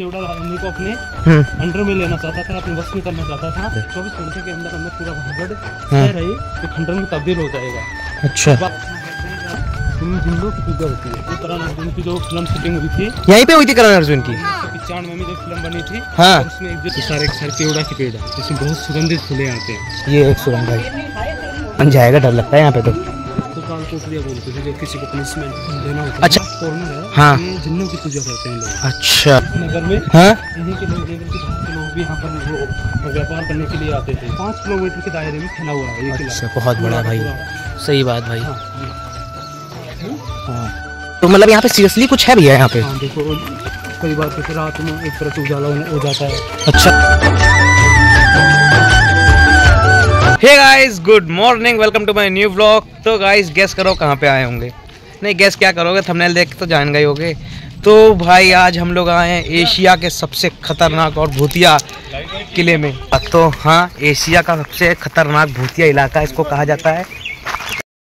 को अपने हम्म, अंडर में लेना चाहता था अपने बस में करना चाहता था। चौबीस घंटे के अंदर अंदर पूरा शहर है। ये खंडर में तब्दील हो जाएगा। अच्छा। इन की पूजा होती है इस तरह अर्जुन की जो फ़िल्म शूटिंग हुई थी यहीं पे हुई थी करण अर्जुन की? पिचानवे में जो फ़िल्म बनी थी हाँ। उसमें एक जो सारे सारे केवड़ा के पेड़ है जिसमें बहुत सुगंधित फूले आते हैं। ये एक भाई बन जाएगा डर लगता है यहाँ पे तो। तो काल कोठरिया बोलते हैं किसी को पनिशमेंट देना होता अच्छा। कॉर्नर है। हाँ। जिन्नों की पूजा करते हैं लोग। अच्छा। नगर में हाँ? यहीं के लोग भी यहाँ पर व्यापार करने के लिए आते थे। पाँच किलोमीटर के दायरे में फैला हुआ है ये अच्छा बहुत बड़ा भाई। सही बात भाई। हाँ, हाँ। तो मतलब यहाँ पे सीरियसली कुछ है भैया यहाँ पे? हाँ देखो कई बार तो फिर रात में एक तरह से उजाला हो जाता है। अच्छा। Hey guys good morning welcome to my new vlog तो गाइस गेस करो कहाँ पे आए होंगे? नहीं गेस क्या करोगे? थंबनेल देख तो जान गए होगे। तो भाई आज हम लोग आए हैं एशिया के सबसे खतरनाक और भूतिया किले में। तो हाँ एशिया का सबसे खतरनाक भूतिया इलाका इसको कहा जाता है।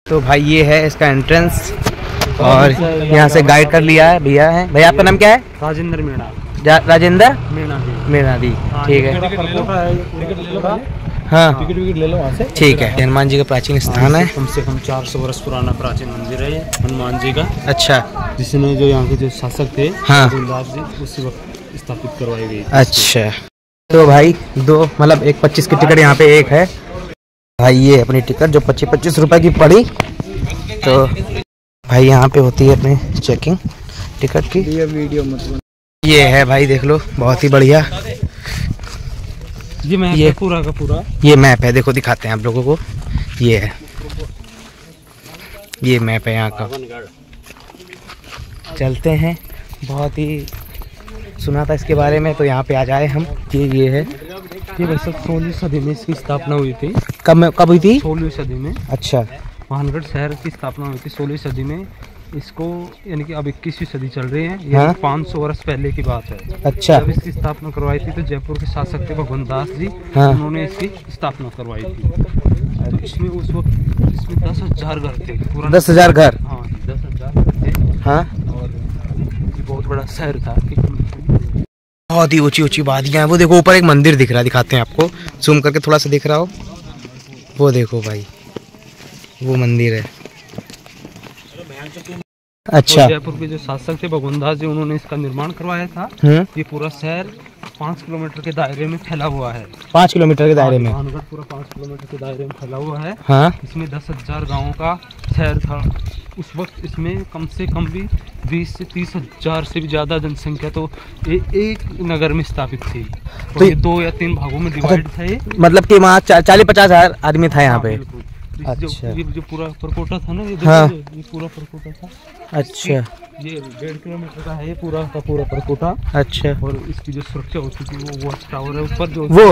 तो भाई ये है इसका एंट्रेंस और यहाँ से गाइड कर लिया है भैया है। भैया आपका नाम क्या है? राजेंद्र मीणा। जा- राजेंद्र? मीणा जी। दी हाँ, ठीक है। परकोटा है, टिकट विकेट ले लो वहाँ से। ठीक है हनुमान जी का प्राचीन स्थान है। कम से कम 400 वर्ष पुराना प्राचीन मंदिर है हनुमान जी का। अच्छा। जिसने जो यहाँ के जो शासक थे हाँ। जी उसी वक्त स्थापित करवाई गई अच्छा। तो भाई दो मतलब एक पच्चीस की टिकट यहाँ पे एक है। भाई ये अपनी टिकट जो पच्चीस पच्चीस रुपए की पड़ी तो भाई यहाँ पे होती है अपनी चेकिंग टिकट की। ये वीडियो मतलब ये है भाई देख लो बहुत ही बढ़िया। जी मैं ये- पूरा का पूरा। ये मैप है देखो दिखाते हैं आप लोगों को। ये है। ये मैप है यहाँ का। चलते हैं। बहुत ही सुना था इसके बारे में तो यहाँ पे आ जाए हम। ये ये है। ये वैसे सोलहवीं सदी में इसकी स्थापना हुई थी। कब कब हुई थी? सोलहवीं सदी में। अच्छा। महानगढ़ शहर की स्थापना हुई थी सोलहवीं सदी में। इसको यानी कि अब इक्कीसवीं सदी चल रही है। ये हाँ। 500 वर्ष पहले की बात है। अच्छा। जब इसकी स्थापना करवाई थी तो जयपुर के शासक थे भगवंत दास जी। हाँ। उन्होंने इसकी स्थापना करवाई थी। तो इसमें उस वक्त इसमें दस हज़ार घर थे। पूरा दस हज़ार घर? हाँ दस हज़ार घर थे। हाँ। और बहुत बड़ा शहर था। बहुत ही ऊँची ऊँची वादियाँ हैं। वो देखो ऊपर एक मंदिर दिख रहा है दिखाते हैं आपको। जूम करके थोड़ा सा दिख रहा हो। वो देखो भाई वो मंदिर है। अच्छा। जयपुर के जो शासक थे भगवान दास जी उन्होंने इसका निर्माण करवाया था। हम्म। ये पूरा शहर पाँच किलोमीटर के दायरे में फैला हुआ है। पाँच किलोमीटर के दायरे में? भानुगढ़ पूरा पाँच किलोमीटर के दायरे में फैला हुआ है। हाँ। इसमें दस हज़ार गाँव का शहर था। उस वक्त इसमें कम से कम भी बीस से तीस हज़ार से भी ज़्यादा जनसंख्या तो ए, एक नगर में स्थापित थी। तो ये दो या तीन भागों में डिवाइड था ये। मतलब कि वहाँ चालीस पचास हज़ार आदमी था यहाँ हाँ, पे। अच्छा। ये जो पूरा परकोटा था ना ये हाँ। ये पूरा परकोटा था। अच्छा। ये डेढ़ किलोमीटर का है ये पूरा का पूरा परकोटा। अच्छा। और इसकी जो सुरक्षा होती थी वो वॉच टावर है ऊपर जो वो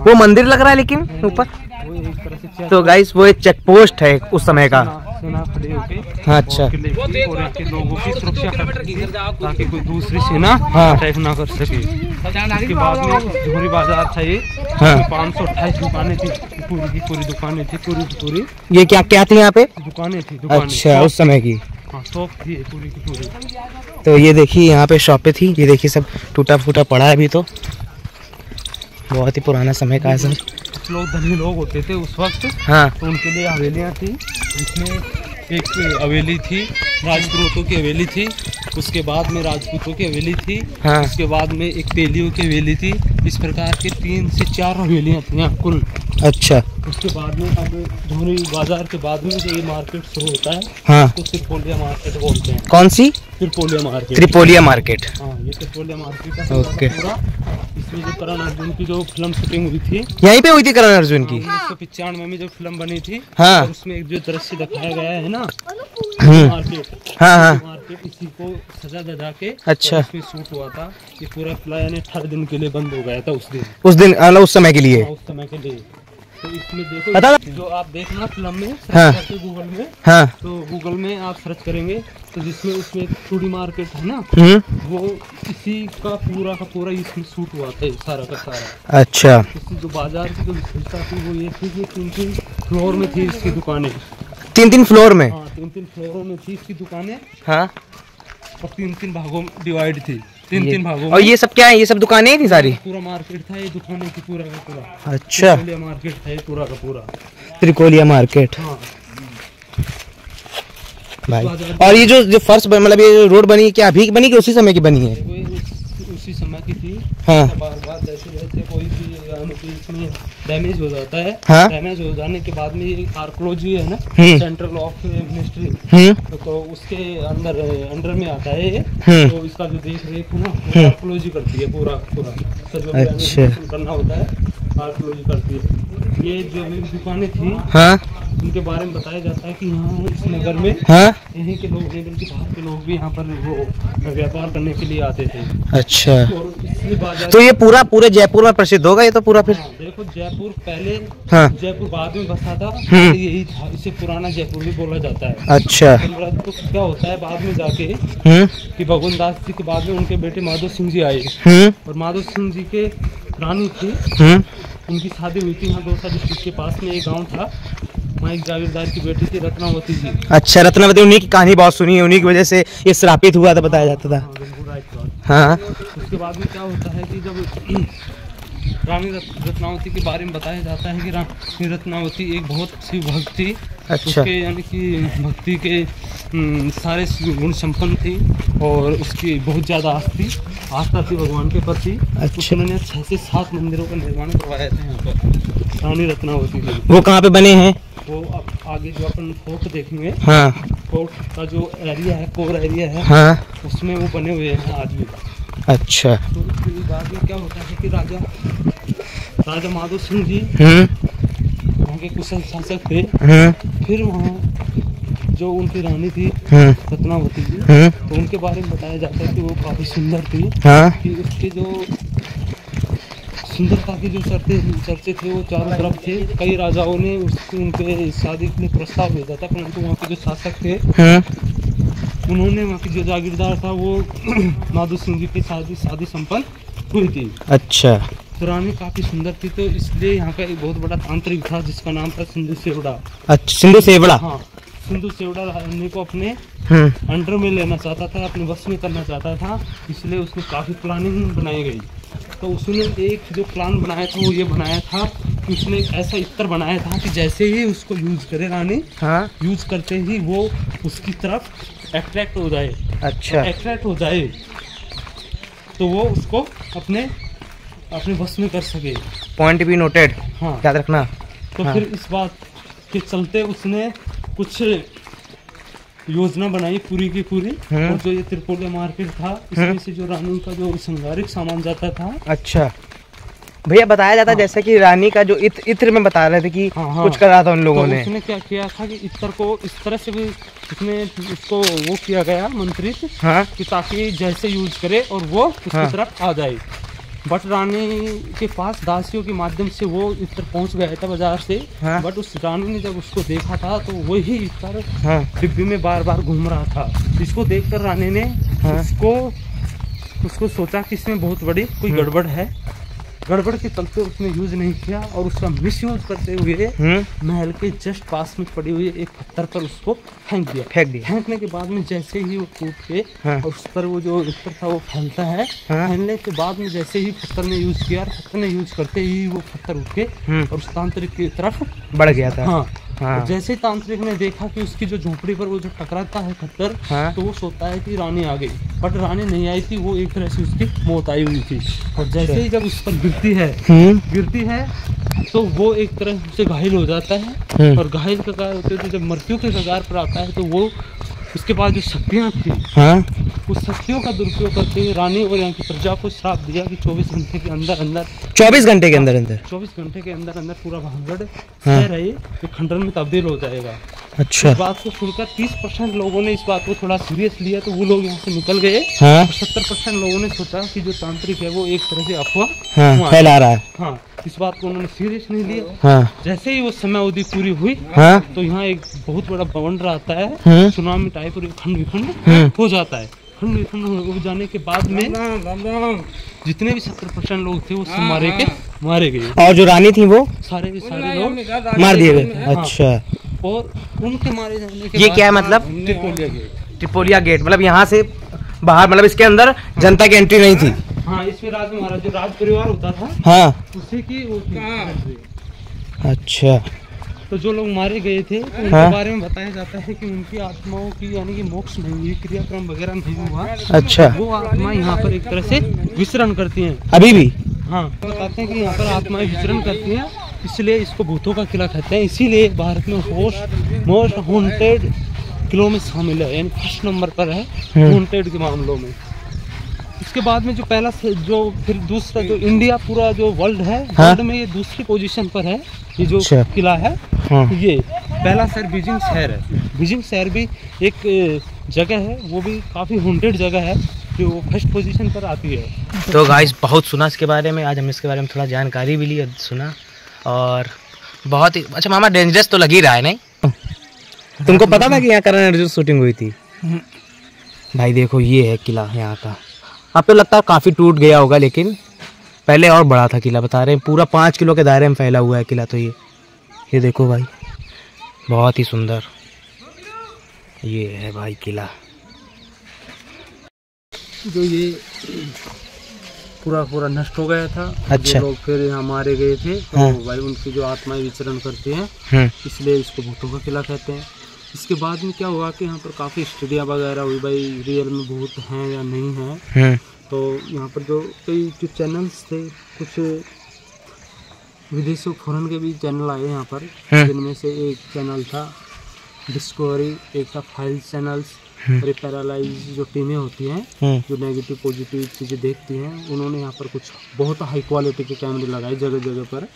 वो मंदिर लग रहा है लेकिन ऊपर? वो एक तरह से चेक तो गाइस वो एक चेक पोस्ट है उस समय का। हाँ अच्छा। लोगों की सुरक्षा ताकि कोई दूसरी सेना हाँ। अटैक ना कर सके। इसके बाद में झोरी बाज़ार था ये। हाँ। पाँच सौ अट्ठाईस दुकानें थी पूरी की पूरी दुकानें थी पूरी की पूरी। ये क्या क्या थी यहाँ पे? दुकानें थी दुकानें। अच्छा उस समय की। हाँ थी पूरी की पूरी। तो ये देखिए यहाँ पे शॉपें थी। ये देखिए सब टूटा फूटा पड़ा है अभी तो। बहुत ही पुराना समय का है सब। कुछ लोग धनी लोग होते थे उस वक्त। हाँ। तो उनके लिए हवेलियाँ थी जिसमें एक हवेली थी। राजपुरों की हवेली थी उसके बाद में राजपूतों की हवेली थी हाँ। उसके बाद में एक तेलियों की हवेली थी इस प्रकार के तीन से चार हवेलियाँ थी यहाँ कुल। अच्छा। उसके बाद में अब धोनी बाज़ार के बाद में जो ये मार्केट शुरू होता है हाँ। तो त्रिपोलिया मार्केट बोलते हैं। कौन सी? त्रिपोलिया मार्केट। त्रिपोलिया मार्केट। हाँ ये त्रिपोलिया मार्केट का ओके। इसमें जो करण अर्जुन की जो फ़िल्म शूटिंग हुई थी। यहीं पे हुई थी करण अर्जुन की? उन्नीस सौ पिचानवे में जो फ़िल्म बनी थी हाँ। उसमें एक जो दृश्य दिखाया गया है ना हाँ हाँ। इसी को सजा दजा के अच्छा। और शूट हुआ था ये पूरा किला यानी अठारह दिन के लिए बंद हो गया था उस दिन। उस दिन उस समय के लिए। हाँ, उस समय के लिए। तो इसमें देखो जो आप देखना फ़िल्म में हाँ। गूगल में हाँ। तो गूगल में आप सर्च करेंगे तो जिसमें उसमें टूडी मार्केट है ना हम्म। वो इसी का पूरा का पूरा इसमें शूट हुआ था सारा का सारा। अच्छा। इसकी जो बाज़ार की जो विशेषता थी वो ये थी कि तीन तीन फ्लोर में थी इसकी दुकानें। तीन तीन फ्लोर में। हाँ तीन तीन फ्लोरों में थी इसकी दुकानें। हाँ। और तीन तीन भागों में डिवाइड थी। तीन तीन भागों और ये सब क्या है? ये सब दुकानें थी सारी? पूरा मार्केट था ये दुकानें थी पूरा का पूरा। अच्छा। मार्केट था ये पूरा का पूरा। त्रिकोलिया मार्केट। हाँ। भाई। और ये जो जो फर्श मतलब ये जो रोड बनी क्या अभी बनी कि उसी समय की बनी है? उसी समय की थी। हाँ। बार बार जैसे जैसे कोई भी इसमें डैमेज हो जाता है हाँ। डैमेज हो जाने के बाद में आर्कोलॉजी है ना हम्म। सेंट्रल ऑफ़ मिनिस्ट्री हम्म तो उसके अंदर अंडर में आता है ये हम्म। तो इसका जो देख रेख है ना हम्म। आर्कोलॉजी करती है पूरा पूरा इसका जो अच्छा। करना होता है आर्कोलॉजी करती है ये जो भी दुकानें थी हाँ उनके बारे में बताया जाता है कि यहाँ इस नगर में हाँ? यहीं के लोग नहीं बल्कि बाहर के लोग भी यहाँ पर वो व्यापार करने के लिए आते थे। अच्छा। तो ये पूरा पूरे जयपुर में प्रसिद्ध होगा ये तो पूरा फिर? हाँ, देखो जयपुर पहले हाँ। जयपुर बाद में बसा था हम्म। यही था इसे पुराना जयपुर भी बोला जाता है। अच्छा। तो क्या होता है बाद में जाके की भगवान दास जी के बाद में उनके बेटे माधव सिंह जी आए। हम्म। और माधव सिंह जी के रानी थी। हम्म। उनकी शादी हुई थी यहाँ दौसा डिस्ट्रिक्ट के पास में एक गाँव था। जागीरदार की बेटी थी रत्नावती जी। अच्छा रत्नावती उन्हीं की कहानी बहुत सुनी है उन्हीं की वजह से ये श्रापित हुआ था बताया जाता था। हाँ हाँ। उसके बाद में क्या होता है कि जब रानी रत- रत्नावती के बारे में बताया जाता है कि रानी रत्नावती एक बहुत सी भक्त थी। अच्छा। उसके यानी कि भक्ति के हम्म, सारे गुण संपन्न थी और उसकी बहुत ज़्यादा आस्था आस्था थी भगवान के प्रति। अच्छा। उन्होंने छः से सात मंदिरों का निर्माण करवाया था यहाँ पर रानी रत्नावती वो कहाँ पे बने हैं? वो अब आगे जो अपन फोर्ट देखेंगे हाँ। फोर्ट का जो एरिया है कोर एरिया है हाँ। उसमें वो बने हुए हैं आज भी अच्छा। तो उसके बाद में क्या होता है कि राजा राजा माधव सिंह जी हम्म। वहाँ के कुशल शासक थे। हम्म। फिर वहाँ जो उनकी रानी थी हम्म। रत्नावती जी हम्म। तो उनके बारे में बताया जाता है कि वो काफ़ी सुंदर थी। हाँ। कि उसके जो सुंदरता के जो चर्चे चर्चे थे वो चारों तरफ़ थे। कई राजाओं ने उसके उनके शादी के लिए प्रस्ताव भेजा था परंतु वहाँ के जो शासक थे हम्म उन्होंने वहाँ की जो जागीरदार था वो माधु सिंह जी की शादी शादी संपन्न हुई थी। अच्छा। तो रानी काफ़ी सुंदर थी तो इसलिए यहाँ का एक बहुत बड़ा तांत्रिक था जिसका नाम था सिंधु सेवड़ा। अच्छा सिंधु सेवड़ा? हाँ सिंधु सेवड़ा रानी को अपने हम्म अंडर में लेना चाहता था अपने वश में करना चाहता था इसलिए उसने काफ़ी प्लानिंग बनाई गई। तो उसने एक जो प्लान बनाया था वो ये बनाया था कि उसने एक ऐसा इत्र बनाया था कि जैसे ही उसको यूज़ करे रानी हाँ। यूज़ करते ही वो उसकी तरफ़ अट्रैक्ट हो जाए। अच्छा। अट्रैक्ट हो जाए तो वो उसको अपने अपने बस में कर सके। पॉइंट भी नोटेड हाँ। याद रखना। तो हाँ। फिर इस बात के चलते उसने कुछ योजना बनाई पूरी की पूरी। हम्म। और जो ये त्रिपोलिया मार्केट था इसमें से जो रानी का जो संगारिक सामान जाता था। अच्छा। भैया बताया जाता है। जैसे कि रानी का जो इत्र इत्र में बता रहे थे कि हाँ, हाँ। कुछ करा था उन लोगों तो ने। उसने क्या किया था कि इत्र को इस तरह से भी उसमें उसको वो किया गया मंत्रित हाँ। कि ताकि जैसे यूज़ करे और वो उसकी हाँ। तरफ़ आ जाए। बट रानी के पास दासियों के माध्यम से वो इतर पहुँच गया था बाज़ार से हाँ। बट उस रानी ने जब उसको देखा था तो वही इत्र हाँ डिब्बी में बार बार घूम रहा था इसको देखकर रानी ने हाँ। उसको उसको सोचा कि इसमें बहुत बड़ी कोई हम्म। गड़बड़ है गड़बड़ के चलते उसने यूज़ नहीं किया और उसका मिस यूज़ करते हुए हम्म। महल के जस्ट पास में पड़ी हुई एक पत्थर पर उसको फेंक दिया। फेंक दिया। फेंकने के बाद में जैसे ही वो टूट के हाँ। और उस पर वो जो पत्थर था वो फैलता है हाँ। फैलने के बाद में जैसे ही पत्थर ने यूज़ किया पत्थर ने यूज़ करते ही वो पत्थर उठ के हम्म। और उस तांत्रिक की तरफ़ बढ़ गया था। हाँ हाँ। जैसे तांत्रिक ने देखा कि उसकी जो झोपड़ी पर वो जो टकराता है पत्थर हाँ। तो वो सोचता है कि रानी आ गई बट रानी नहीं आई थी वो एक तरह से उसकी मौत आई हुई थी और जैसे ही जब उस पर गिरती है हम्म गिरती है तो वो एक तरह से घायल हो जाता है हम्म। और घायल का कगार होते तो जब मृत्यु के कगार पर आता है तो वो उसके पास जो शक्तियाँ थी। हाँ? उस शक्तियों का दुरुपयोग करते हुए रानी और यहाँ की प्रजा को श्राप दिया कि 24 घंटे के अंदर अंदर चौबीस घंटे के अंदर अंदर? 24 घंटे के अंदर अंदर पूरा भांगड़ हाँ। रहे तो खंडर में तब्दील हो जाएगा। अच्छा। इस बात को सुनकर 30 परसेंट लोगों ने इस बात को थोड़ा सीरियस लिया तो वो लोग यहाँ से निकल गए। हाँ। सत्तर परसेंट लोगों ने सोचा कि जो तांत्रिक है वो एक तरह से अफवाह है। फैला रहा है। हाँ इस बात को उन्होंने सीरियस नहीं लिया। हाँ। जैसे ही वो समय अवधि पूरी हुई हाँ। तो यहाँ एक बहुत बड़ा बवंडर आता है हम्म। सुनामी टाइप और खंड विखंड हम्म। हो जाता है। खंड विखंड हो हो जाने के बाद में जितने भी सत्तर परसेंट लोग थे वो सब मारे के मारे गए। और जो रानी थी वो? सारे के सारे लोग मार दिए गए। अच्छा। और उनके मारे जाने के ये क्या है मतलब? त्रिपोलिया गए ट्रिपोलिया गेट। मतलब यहाँ से बाहर मतलब इसके अंदर जनता की एंट्री नहीं थी। हाँ इसमें राज महाराज जो राज परिवार होता था हाँ। उसी की। अच्छा। तो जो लोग मारे गए थे तो उनके हाँ। बारे में बताया जाता है कि उनकी आत्माओं की यानी कि मोक्ष नहीं हुई क्रियाक्रम वगैरह नहीं हुआ। अच्छा। वो आत्मा यहाँ पर एक तरह से विचरण करती हैं। अभी भी? हाँ बताते हैं कि यहाँ पर आत्माएँ विचरण करती हैं इसलिए इसको भूतों का किला कहते हैं। इसीलिए भारत में मोस्ट मोस्ट हॉन्टेड किलो में शामिल है यानी फ़र्स्ट नंबर पर है हम्म। हॉन्टेड के मामलों में। इसके बाद में जो पहला जो फिर दूसरा जो इंडिया पूरा जो वर्ल्ड है हाँ। वर्ल्ड में ये दूसरी पोजीशन पर है ये जो अच्छा। किला है हाँ। ये पहला शहर बीजिंग शहर है। बीजिंग शहर भी एक जगह है वो भी काफ़ी हॉन्टेड जगह है जो फ़र्स्ट पोजीशन पर आती है। तो गाइस बहुत सुना इसके बारे में आज हम इसके बारे में थोड़ा जानकारी भी ली सुना। और बहुत ही अच्छा मामा डेंजरस तो लग ही रहा है नहीं? तुमको पता था कि यहाँ करण अर्जुन शूटिंग हुई थी? भाई देखो ये है किला यहाँ का। अब तो लगता है काफ़ी टूट गया होगा लेकिन पहले और बड़ा था किला बता रहे हैं। पूरा पाँच किलो के दायरे में फैला हुआ है किला तो ये। ये देखो भाई बहुत ही सुंदर। ये है भाई किला। जो ये पूरा पूरा नष्ट हो गया था अच्छा। लोग फिर यहाँ मारे गए थे तो हाँ। भाई उनकी जो आत्माएँ विचरण करती हैं हम्म। इसलिए इसको भूतों का किला कहते हैं। इसके बाद में क्या हुआ कि यहाँ पर काफ़ी स्टडियाँ वगैरह हुई भाई रियल में भूत हैं या नहीं है, हम्म तो यहाँ पर जो कई जो चैनल्स थे कुछ विदेशों फॉरन के भी चैनल आए यहाँ पर। जिनमें से एक चैनल था डिस्कवरी एक था फ़ाइल चैनल्स। और पैरालाइज जो टीमें होती हैं जो नेगेटिव पॉजिटिव चीज़ें देखती हैं उन्होंने यहाँ पर कुछ बहुत हाई क्वालिटी के कैमरे लगाए जगह जगह पर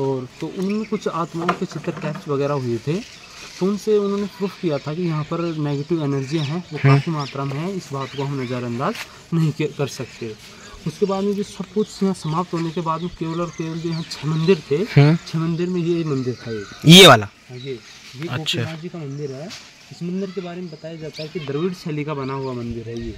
और तो उनमें कुछ आत्माओं के चित्र कैच वगैरह हुए थे। तो से उन्होंने प्रूफ किया था कि यहाँ पर नेगेटिव एनर्जियाँ हैं वो काफ़ी मात्रा में है इस बात को हम नज़रअंदाज नहीं कर सकते। उसके बाद में जो सब कुछ यहाँ समाप्त होने के बाद में केवल और केवल जो यहाँ छह मंदिर थे हम्म। छह मंदिर में ये मंदिर था ये ये वाला? हाँ, ये ये अच्छा। जी का मंदिर है। इस मंदिर के बारे में बताया जाता है कि द्रविड़ शैली का बना हुआ मंदिर है ये।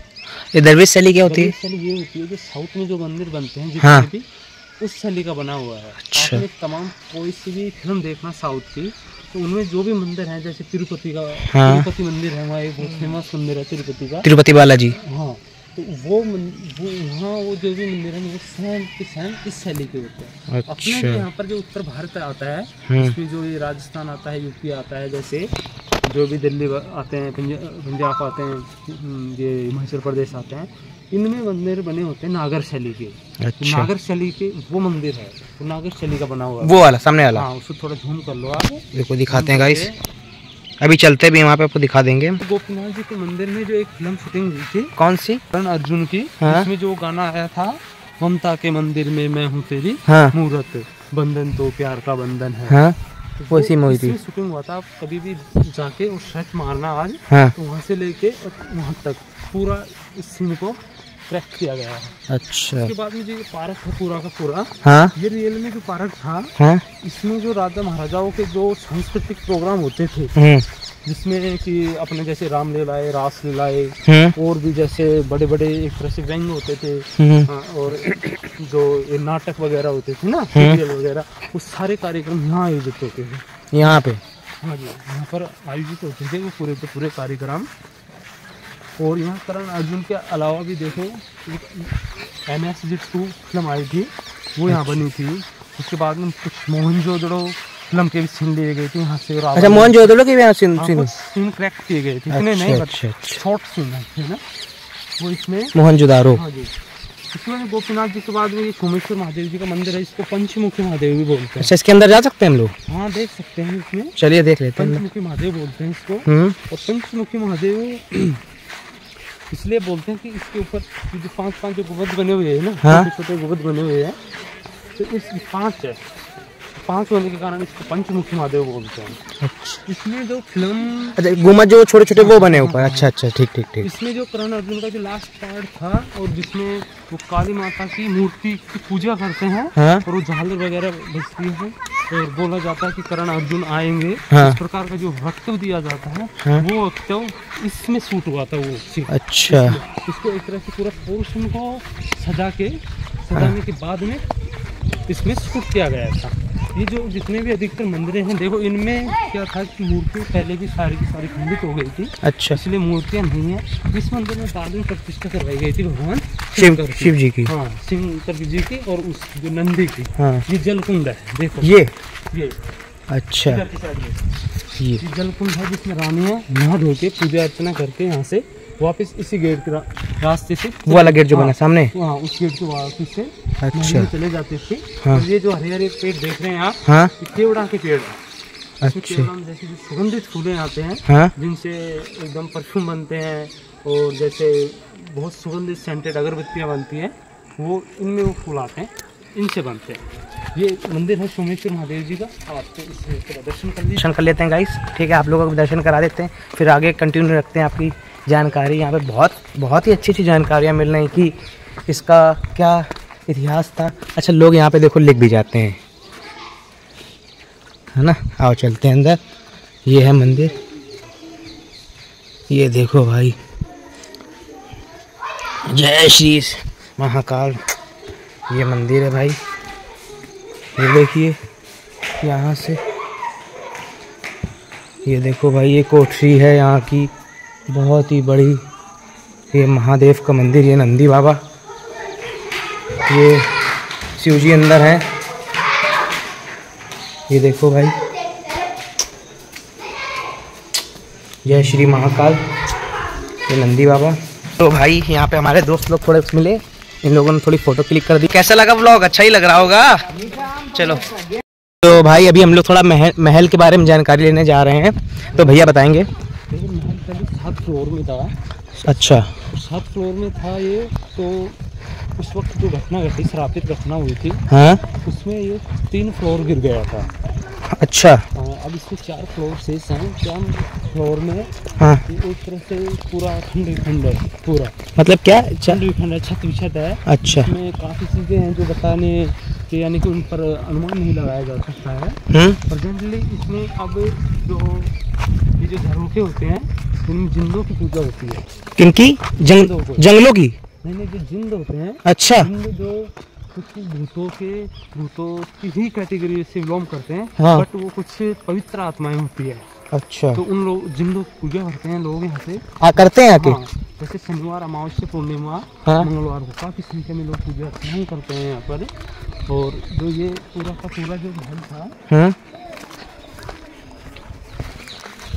ये दरवेश शैली क्या होती है? द्रविड़ शैली ये होती है जो साउथ में जो मंदिर बनते हैं हाँ। जितने भी उस शैली का बना हुआ है। अच्छा। आपने तमाम कोई सी भी फ़िल्म देखना साउथ की तो उनमें जो भी मंदिर है जैसे तिरुपति का हाँ। तिरुपति मंदिर है वहाँ एक बहुत फ़ेमस मंदिर है तिरुपति का। तिरुपति बालाजी। हाँ तो वो वो वहाँ वो जो भी मंदिर है वो सेम के सेम इस शैली के होते हैं। अपने अच्छा। भी यहाँ पर जो उत्तर भारत आता है हम्म इसमें जो ये राजस्थान आता है यूपी आता है जैसे जो भी दिल्ली आते हैं पंजाब आते हैं हम्म, ये हिमाचल प्रदेश आते हैं इनमें मंदिर बने होते हैं नागर शैली के। अच्छा। नागर शैली के वो मंदिर है वो नागर शैली का बना हुआ वो वाला सामने वाला। हाँ उसको थोड़ा झूम कर लो आप। देखो दिखाते हैं गाइस अभी चलते भी वहाँ पे आपको दिखा देंगे। गोपीनाथ जी के मंदिर में जो एक फ़िल्म शूटिंग हुई थी कौन सी? करण अर्जुन की हाँ। इसमें जो गाना आया था ममता के मंदिर में मैं हूँ तेरी हाँ। मूरत बंधन तो प्यार का बंधन है। हाँ। तो वो इसी में हुई थी शूटिंग हुआ था आप कभी भी जाके और सर्च मारना आज हाँ। तो वहाँ से लेके वहाँ तक पूरा इस सीन को ट्रैक किया गया है। अच्छा। उसके बाद में जो ये पार्क है पूरा का पूरा हाँ। ये रियल में जो पार्क था हाँ। इसमें जो राजा महाराजाओं के जो सांस्कृतिक प्रोग्राम होते थे हम्म। जिसमें कि अपने जैसे रामलीलाए रास लीलाए हम्म। और भी जैसे बड़े बड़े एक तरह से व्यंग होते थे हम्म। हाँ, और जो ये नाटक वगैरह होते थे ना। सीरियल वगैरह वो सारे कार्यक्रम यहाँ आयोजित होते थे। यहाँ पे? हाँ जी यहाँ पर आयोजित होते थे वो पूरे के पूरे कार्यक्रम। और यहाँ करण अर्जुन के अलावा भी देखो M S G two film आई थी वो यहाँ बनी थी। उसके बाद में कुछ मोहनजोदड़ो फ़िल्म के भी सीन लिए गए थे यहाँ से अच्छा मोहन जोदड़ो की भी यहाँ सीन हाँ, सीन सीन क्रैक किए गए थे इतने अच्छा, नहीं अच्छा, अच्छा। शॉर्ट सीन थे ना? वो इसमें मोहन जोदारो। हाँ जी। इसमें गोपीनाथ जी के बाद में ये सोमेश्वर महादेव जी का मंदिर है इसको पंचमुखी महादेव भी बोलते हैं। अच्छा इसके अंदर जा सकते हैं हम लोग? हाँ देख सकते हैं इसमें। चलिए देख लेते हैं। पंचमुखी महादेव बोलते हैं इसको। हम्म। और पंचमुखी महादेव इसलिए बोलते हैं कि इसके ऊपर जो पाँच पाँच जो गुबद बने हुए हैं ना हाँ। छोटे छोटे गुबद बने हुए हैं तो इस पाँच है पाँच होने के कारण इसको पंचमुखी महादेव बोलते हैं। अच्छा। इसमें जो फ़िल्म अच्छा गुंबद जो छोटे छोटे वो बने ऊपर। अच्छा अच्छा ठीक ठीक ठीक। इसमें जो करण अर्जुन का जो लास्ट पार्ट था और जिसमें वो काली माता की मूर्ति की पूजा करते हैं हाँ। और वो झालर वगैरह बजती है और बोला जाता है कि करण अर्जुन आएँगे। हाँ। इस प्रकार का जो वक्तव्य दिया जाता है हाँ। वो वक्तव्य इसमें शूट हुआ था वो अच्छा। इसको एक तरह से पूरा पोर्शन को सजा के सजाने के बाद में इसमें शूट किया गया था। ये जो जितने भी अधिकतर मंदिर हैं देखो इनमें क्या था कि मूर्ति पहले की सारी की सारी खंडित हो गई थी। अच्छा। इसलिए मूर्तियाँ नहीं है। इस मंदिर में बाद में प्रतिष्ठा करवाई गई थी भगवान शिव शंकर की। शिव जी की। हाँ शंकर जी की और उस जो नंदी की। हाँ। ये जलकुंड है देखो। ये? ये। अच्छा। ये जलकुंड है जिसमें रानियाँ नहा धो के पूजा अर्चना करके यहाँ से वापस इसी गेट के रा, रास्ते से वो वाला गेट जो हाँ, बना सामने। हाँ उस गेट के वापस से अच्छा। चले जाते थे। हाँ। ये जो हरे हरे पेड़ देख रहे हैं आप हाँ। केवड़ा के पेड़ अच्छा। जैसे जो सुगंधित फूलें आते हैं हाँ। जिनसे एकदम परफ्यूम बनते हैं और जैसे बहुत सुगंधित सेंटेड अगरबत्तियाँ बनती हैं वो इनमें वो फूल आते हैं इनसे बनते हैं। ये मंदिर है सोमेश्वर महादेव जी का। आप तो इसका दर्शन कर दर्शन कर लेते हैं गाइस ठीक है आप लोगों को दर्शन करा देते हैं। फिर आगे कंटिन्यू रखते हैं आपकी जानकारी, यहाँ पे बहुत बहुत ही अच्छी अच्छी जानकारियाँ मिल रही कि इसका क्या इतिहास था। अच्छा लोग यहाँ पे देखो लिख भी जाते हैं। है ना? आओ चलते हैं अंदर। ये है मंदिर। ये देखो भाई। जय श्री महाकाल। ये मंदिर है भाई। ये देखिए, यहाँ से। ये देखो भाई, ये कोठरी है यहाँ की। बहुत ही बड़ी ये महादेव का मंदिर, ये नंदी बाबा। ये शिव जी अंदर हैं। ये देखो भाई। जय श्री महाकाल। ये नंदी बाबा। तो भाई, यहाँ पे हमारे दोस्त लोग थोड़े मिले। इन लोगों ने थोड़ी फ़ोटो क्लिक कर दी। कैसा लगा ब्लॉग अच्छा ही लग रहा होगा। चलो। तो भाई, अभी हम लोग थोड़ा महल महल के बारे में जानकारी लेने जा रहे हैं। तो भैया बताएँगे। सात फ्लोर में था। अच्छा। सात फ्लोर में था ये तो उस वक्त जो घटना घटी श्रापित घटना हुई थी हाँ? उसमें ये तीन फ्लोर गिर गया था। अच्छा। हाँ, अब इसमें चार फ्लोर हैं चार फ्लोर में हाँ। एक तरह से पूरा खंड खंड है पूरा। मतलब क्या? खंड खंड है छत विछत है। अच्छा। इसमें काफ़ी चीज़ें हैं जो बताने के यानी कि उन पर अनुमान नहीं लगाया जा सकता है। हम्म। पर जनरली इसमें अब जो ये जो झरोखे होते हैं इनमें जिंदों की पूजा होती है। किनकी? जंग जंगलों की? नहीं नहीं जो जिंद होते हैं अच्छा। जो कुछ भूतों के भूतों की ही कैटेगरी से बिलोंग करते हैं हाँ। बट वो कुछ पवित्र आत्माएँ होती है। अच्छा। तो उन लोग जिन लोग पूजा करते हैं लोग यहाँ से आ करते हैं आके। हाँ, जैसे शनिवार अमावस्या पूर्णिमा हाँ। मंगलवार को काफ़ी संख्या में लोग पूजा अर्चना ही करते हैं यहाँ पर। और जो ये पूरा का पूरा जो महल था हम्म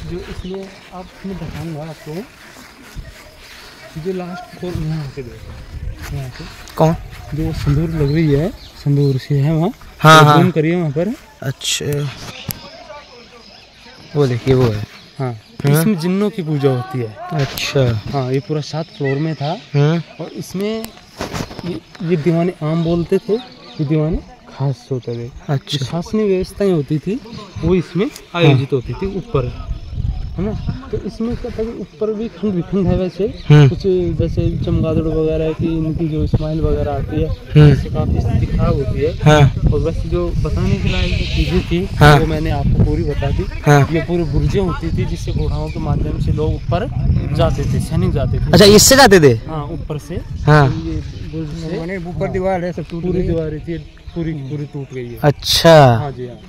जो इसमें आप इसमें दिखाऊँगा आपको जो लास्ट फ्लोर यहाँ से देखो। यहाँ से। कौन? जो संदूर लग रही है संदूर से है वहाँ। हाँ, तो हाँ। करिए वहाँ पर। अच्छा। वो देखिए वो है। हाँ। हाँ। इसमें जिन्नों की पूजा होती है। अच्छा। हाँ ये पूरा सात फ्लोर में था। हम्म और इसमें ये, ये दीवाने आम बोलते थे। ये दीवाने खास होते थे। अच्छा। शासनिक व्यवस्थाएँ होती थी। वो इसमें आयोजित होती थी ऊपर। है ना? तो इसमें क्या था कि ऊपर भी खंड विखंड है वैसे। हम्म। कुछ जैसे चमगादड़ वगैरह की इनकी जो स्माइल वगैरह आती है हम्म। इससे काफ़ी स्थिति खराब होती है। हाँ। और वैसे जो बताने के लायक जो चीज़ें थी हाँ। वो मैंने आपको पूरी बता दी। हाँ। ये पूरी बुर्जें होती थी जिससे घोड़ाओं के माध्यम से लोग ऊपर जाते थे सैनिक जाते थे। अच्छा इससे जाते थे? हाँ ऊपर से। हाँ। ये बुर्ज से ऊपर दीवार है सब पूरी दीवारें थी पूरी पूरी टूट गई है। अच्छा। हाँ जी हाँ।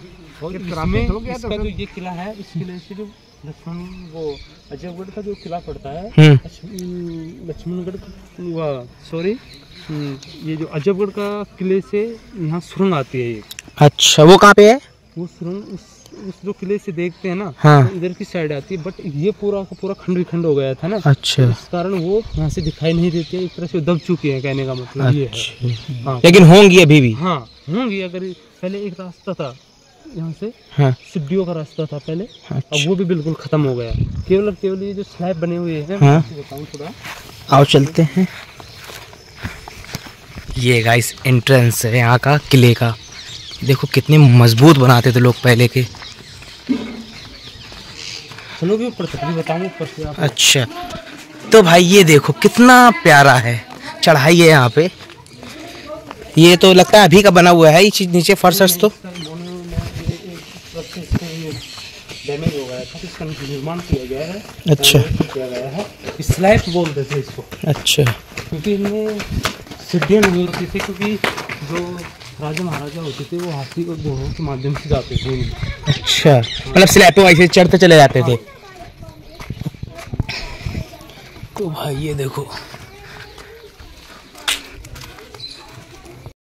और इसमें इसका जो ये किला है इस किले से जो लक्ष्मण वो अजयगढ़ का जो किला पड़ता है हम्म। लक्ष्मण- लक्ष्मणगढ़ वाह सॉरी ये जो अजयगढ़ का किले से यहाँ सुरंग आती है अच्छा वो कहाँ पे है? वो सुरंग उस उस जो किले से देखते हैं ना हाँ। तो इधर की साइड आती है बट ये पूरा का पूरा खंड विखंड हो गया था ना। अच्छा। इस कारण वो यहाँ से दिखाई नहीं देती है एक तरह से दब चुकी है कहने का मतलब ये है। अच्छा। हाँ। लेकिन होंगी अभी भी। हाँ होंगी अगर पहले एक रास्ता था यहाँ से हाँ। सीढ़ियों का रास्ता था पहले। अच्छा। अब वो भी बिल्कुल खत्म हो गया। केवल और केवल ये जो स्लैब बने हुए हैं हाँ। थोड़ा। आओ चलते हैं। ये गाइस एंट्रेंस है यहाँ का किले का। देखो कितने मज़बूत बनाते थे लोग पहले के। चलोगे ऊपर तक भी ऊपर से अच्छा। तो भाई ये देखो कितना प्यारा है। चढ़ाई है यहाँ पे। ये तो लगता है अभी का बना हुआ है ये चीज़ नीचे फर्श तो। डैमेज हो गया था इसका निर्माण किया गया है। अच्छा। किया गया है। स्लैब बोलते थे इसको। अच्छा। क्योंकि इनमें सीढ़ियाँ नहीं होती थी क्योंकि जो राजा महाराजा होते थे वो हाथी और घोड़ों के माध्यम से जाते थे। अच्छा। मतलब स्लैब पे वैसे चढ़ते चले जाते थे। तो भाई ये देखो।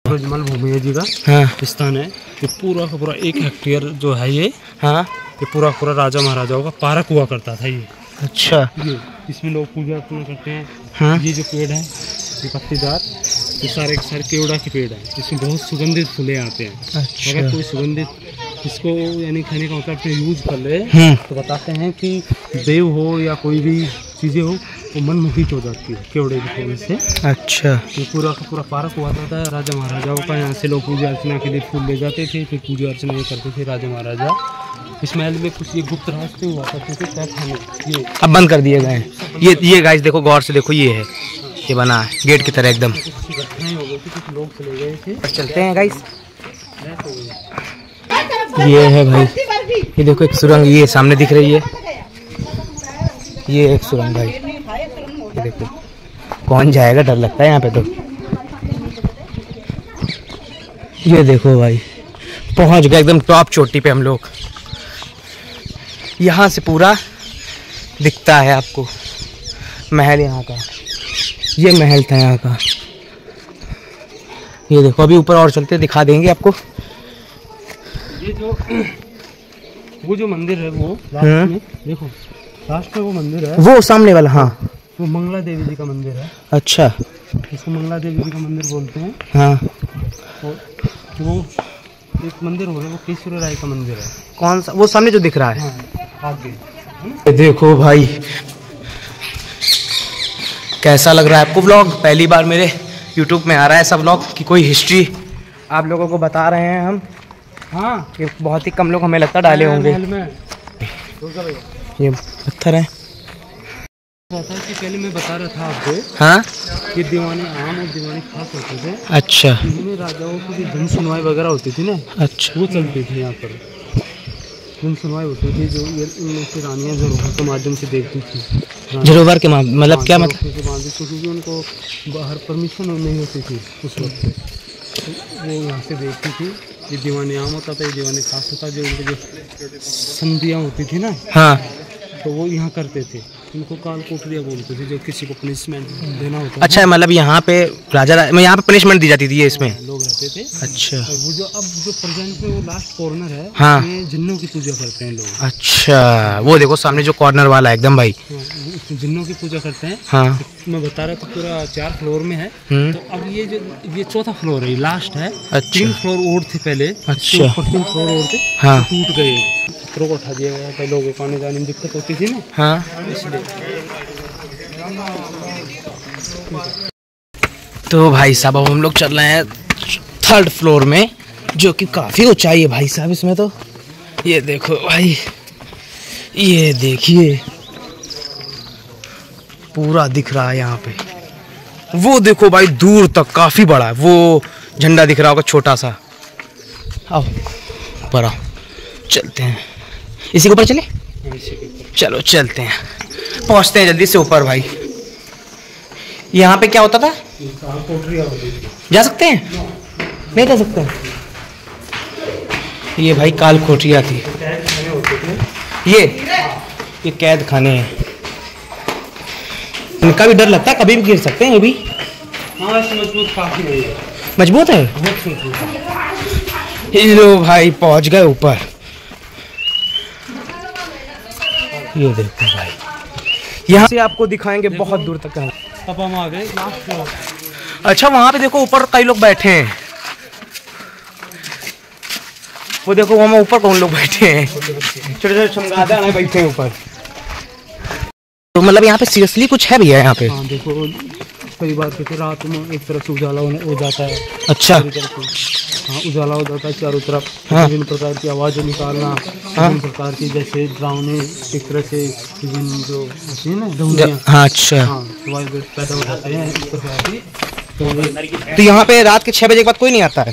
ब्रजमल भूमिया जी का। हाँ। स्थान है। ये पूरा का पूरा एक हेक्टेयर जो है ये। हाँ। ये पूरा पूरा राजा महाराजाओं का पार्क हुआ करता था ये। अच्छा। ये इसमें लोग पूजा अर्चना करते हैं। हाँ। ये जो पेड़ है ये पत्तीदार ये सारे सारे केवड़ा के पेड़ है इसमें बहुत सुगंधित फूले आते हैं। अच्छा। अगर कोई सुगंधित इसको यानी खाने का मतलब पे यूज़ कर ले हम्म। तो बताते हैं कि देव हो या कोई भी चीज़ें हो वो मन मोहित हो जाती है केवड़े के फूल से। अच्छा। ये पूरा का पूरा पार्क हुआ था राजा महाराजाओं का। यहाँ से लोग पूजा अर्चना के लिए फूल ले जाते थे फिर पूजा अर्चना ये करते थे राजा महाराजा। इस महल में कुछ ये गुप्त रास्ते हुआ करते थे तय खाने ये अब बंद कर दिए गए। हैं ये ये गाइस देखो गौर से देखो ये है। ये बना है गेट की तरह एकदम। चलते हैं गाइस ये है भाई। ये देखो एक सुरंग ये सामने दिख रही है। ये एक सुरंग भाई ये देखो। कौन जाएगा डर लगता है यहाँ पे तो। ये देखो भाई। पहुँच गए एकदम टॉप चोटी पे हम लोग। यहाँ से पूरा दिखता है आपको। महल यहाँ का। ये महल था यहाँ का। ये देखो अभी ऊपर और चलते दिखा देंगे आपको। ये जो वो जो मंदिर है वो। लास्ट में देखो लास्ट में वो मंदिर है। वो सामने वाला हाँ। वो मंगला देवी जी का मंदिर है। अच्छा। इसको मंगला देवी जी का मंदिर बोलते हैं। हाँ। वो एक मंदिर हो गया वो केशवर राय का मंदिर है। कौन सा? वो सामने जो दिख रहा है। हाँ आगे। देखो भाई। कैसा लग रहा है आपको ब्लॉग पहली बार मेरे यूट्यूब में आ रहा है ऐसा ब्लॉग कि कोई हिस्ट्री आप लोगों को बता रहे हैं हम? हाँ। बहुत ही कम लोग हमें लगता डाले होंगे। ये पत्थर है। कि पहले मैं बता रहा था आपको हाँ? कि दीवाने आम और दीवाने खास होते थे। अच्छा। इनमें राजाओं की जो धन सुनवाई वगैरह होती थी ना अच्छा। वो चलती थी यहाँ पर। धन सुनवाई होती थी जो ये इन रानियाँ ज़रूर के माध्यम से देखती थी। हाँ। के मतलब क्या मतलब क्योंकि उनको बाहर परमिशन नहीं होती थी उस वक्त। वो यहाँ से देखती थी ये दीवाने आम होता था ये दीवाने खास होता जो उनके जो संधियाँ होती थी ना हाँ। तो वो यहाँ करते थे। उनको काल कोठरिया बोलते थे जो किसी को पनिशमेंट देना होता अच्छा मतलब यहाँ पे राजा रा- मैं यहाँ पे पनिशमेंट दी जाती थी इसमें? था लोग रहते थे। अच्छा। वो जो अब जो प्रेजेंट में वो लास्ट कॉर्नर है हाँ। जिन्नों की पूजा करते हैं लोग। अच्छा वो देखो सामने जो कॉर्नर वाला है एकदम भाई। हाँ, जिन्नों की पूजा करते हैं। हाँ। मैं बता रहा था पूरा चार फ्लोर में है। हम्म। तो अब ये जो ये चौथा फ्लोर है लास्ट है। अच्छा। तीन फ्लोर और थे पहले अच्छा। फ्लोर और थे हाँ। तो टूट गए। पत्थरों को उठा दिया गया था लोगों को आने जाने में दिक्कत होती थी ना। हाँ। इसलिए। तो भाई साहब अब हम लोग चल रहे हैं थर्ड फ्लोर में जो कि काफ़ी ऊंचाई है भाई साहब इसमें तो। ये देखो भाई ये देखिए। पूरा दिख रहा है यहाँ पे। वो देखो भाई दूर तक काफ़ी बड़ा है। वो झंडा दिख रहा होगा छोटा सा। आओ ऊपर आओ चलते हैं। इसी के ऊपर चले? चलो चलते हैं। पहुँचते हैं जल्दी से ऊपर भाई। यहाँ पे क्या होता था? जा सकते हैं? नहीं जा सकते ये भाई काल कोठरिया थी। ये ये कैद खाने हैं। इनका भी डर लगता है कभी भी गिर सकते हैं ये भी। हाँ मज़बूत काफ़ी है। मज़बूत है? है। लो भाई पहुँच गए ऊपर। ये देखो भाई। यहाँ से आपको दिखाएँगे बहुत दूर तक हम आ गए अच्छा वहाँ पे देखो ऊपर कई लोग बैठे हैं। वो देखो वहाँ ऊपर कौन लोग बैठे हैं? छोटे छोटे चमगादड़ हैं बैठे हैं ऊपर। तो मतलब यहाँ पे सीरियसली कुछ है भैया यहाँ पे? हाँ देखो कई बार रात में एक तरफ़ से उजाला हो जाता है। अच्छा। हाँ उजाला हो जाता है चारों तरफ़। हाँ। विभिन्न प्रकार की आवाज़ें निकालना विभिन्न प्रकार की जैसे ड्राउने एक तरह से विभिन्न जो होती है ना हाँ अच्छा। हाँ पैदा हो जाते हैं इस प्रकार की। तो तो यहाँ पे रात के छह बजे के बाद कोई नहीं आता है?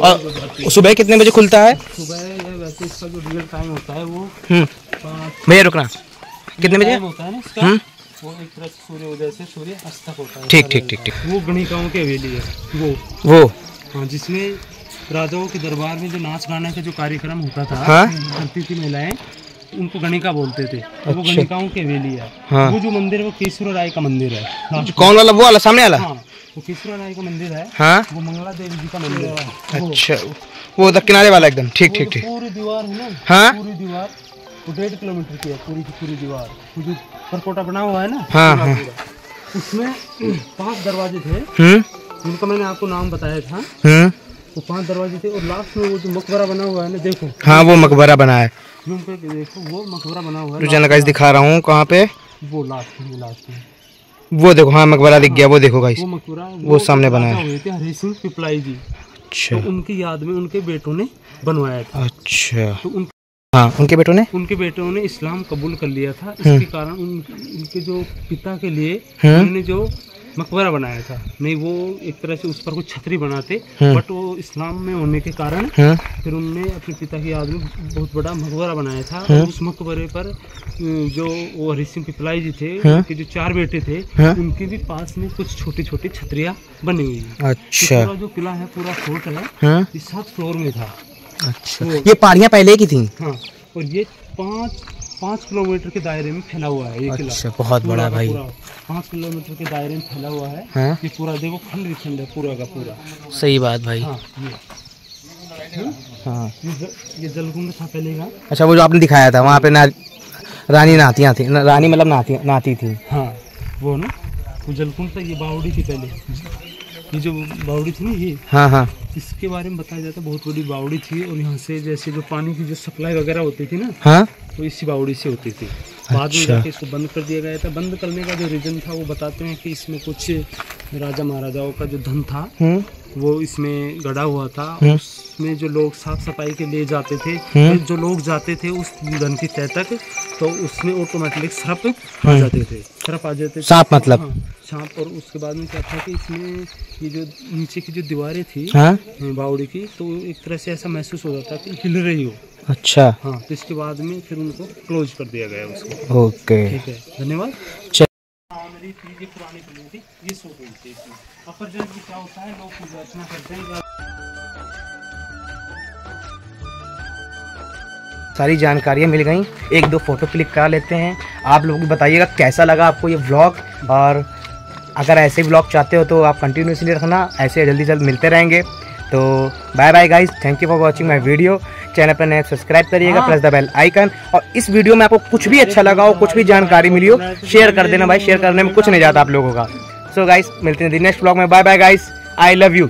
और सुबह कितने बजे खुलता है? सुबह वैसे इसका जो रियल टाइम होता है वो हम्म। भैया रुकना। कितने बजे? होता है ना वो एक तरह से से सूर्य अस्त तक होता है। ठीक ऐसा ठीक ठीक। वो गणिकाओं की हवेली है। वो। वो। हाँ जिसमें राजाओं के दरबार में जो नाच गाने का जो कार्यक्रम होता था हाँ। करती थी महिलाएँ उनको गणिका बोलते थे। तो वो अच्छा। गणिकाओं की हवेली है। हाँ। वो जो मंदिर है वो केशवर राय का मंदिर है। कौन वाला? वो वाला सामने वाला? हाँ, वो केशवर राय का मंदिर है। हाँ। वो मंगला देवी जी का मंदिर है। वो- अच्छा वो उधर किनारे वाला एकदम। ठीक ठीक ठीक। पूरी दीवार है ना हाँ। पूरी दीवार वो डेढ़ किलोमीटर की है पूरी की पूरी दीवार। वो परकोटा बना हुआ है ना? हाँ, हाँ। उसमें पाँच दरवाजे थे। हम्म। जिनका मैंने आपको नाम बताया था। हम्म। वो पाँच दरवाजे थे और लास्ट में वो जो मकबरा बना हुआ है ना देखो। हाँ वो मकबरा बना है। देखो वो मकबरा बना हुआ है गाइस दिखा रहा हूँ कहाँ पे? वो लास्ट में लास्ट में। वो देखो हाँ मकबरा दिख गया वो देखो गाइस वो मकबरा वो सामने बनाया हरि सिंह पिपलाई जी। अच्छा। तो उनकी याद में उनके बेटों ने बनवाया था। अच्छा। तो उन हाँ। उनके बेटों ने? उनके बेटों ने इस्लाम कबूल कर लिया था। इसके कारण उन, उनके जो पिता के लिए हम्म। उन्होंने जो मकबरा बनाया था। नहीं वो एक तरह से उस पर कुछ छतरी बनाते हम्म। बट वो इस्लाम में होने के कारण हम्म। फिर उनने अपने पिता की याद में बहुत बड़ा मकबरा बनाया था। हम्म। और उस मकबरे पर जो वो हरि सिंह पिपलाई जी थे हम्म। उनके जो चार बेटे थे हम्म। उनके भी पास में कुछ छोटी छोटी छतरियाँ बनी हुई अच्छा। जो किला है पूरा फोर्ट है हम्म। ये सात फ्लोर में था। अच्छा। ये पहाड़ियाँ पहले की थी? हाँ और ये पाँच पाँच किलोमीटर के दायरे में फैला हुआ है ये किला। अच्छा बहुत बड़ा भाई। पाँच किलोमीटर के दायरे में फैला हुआ है। हाँ? ये पूरा देखो खंड खंड है पूरा का पूरा। सही बात भाई। हाँ ये? हाँ। ये जलकुंड था पहले का। अच्छा वो जो आपने दिखाया था वहाँ पे ना रानी नातियाँ थी रानी मतलब नाती नाती थी। हाँ वो ना वो जलकुंड था ये बावड़ी थी पहले। ये जो बावड़ी थी ना ये हाँ हाँ। इसके बारे में बताया जाता है बहुत बड़ी बावड़ी थी और यहाँ से जैसे जो पानी की जो सप्लाई वगैरह होती थी ना हाँ। वो इसी बावड़ी से होती थी। बाद में अच्छा। जाके इसको बंद कर दिया गया था। बंद करने का जो रीजन था वो बताते हैं कि इसमें कुछ राजा महाराजाओं का जो धन था हम्म। वो इसमें गड़ा हुआ था। हम्म। उसमें जो लोग साफ़ सफ़ाई के लिए जाते थे हम्म। तो जो लोग जाते थे उस धन की तय तक तो उसमें ऑटोमेटिक सरप आ हम्म। जाते थे। सरप आ जाते थे। सांप मतलब? हाँ, सांप और उसके बाद में क्या था कि इसमें ये जो नीचे की जो दीवारें थी हाँ। बावड़ी की तो एक तरह से ऐसा महसूस हो जाता कि हिल रही हो। अच्छा। हाँ तो इसके बाद में फिर उनको क्लोज कर दिया गया उसको। ओके। ठीक है धन्यवाद। मेरी थी ये पुरानी बिल्डिंग थी, ये सो गई थी इसमें। अपर जन में क्या होता है, लोग पूजा अर्चना करते हैं सारी जानकारियाँ मिल गई। एक दो फ़ोटो क्लिक करा लेते हैं। आप लोग बताइएगा, कैसा लगा आपको ये व्लॉग और अगर ऐसे व्लॉग चाहते हो तो आप कंटिन्यूसली रखना। ऐसे जल्दी जल्द मिलते रहेंगे। तो bye bye guys thank you for watching my video channel पर नए सब्सक्राइब करिएगा प्लस द बेल आइकन और इस वीडियो में आपको कुछ भी अच्छा लगा हो कुछ भी जानकारी मिली हो शेयर कर देना भाई शेयर करने में कुछ नहीं जाता आप लोगों का। सो गाइस मिलते हैं नेक्स्ट ब्लॉग में. Bye bye guys I love you